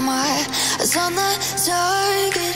my eyes on the target.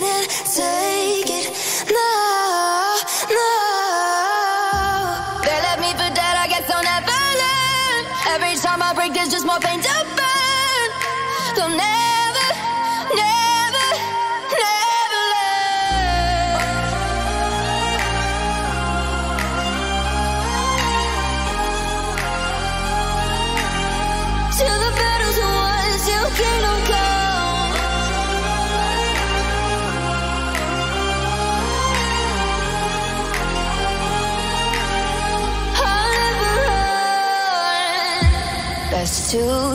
Take it. They left me for dead, I guess I'll never learn. Every time I break, there's just more pain to burn. They'll never,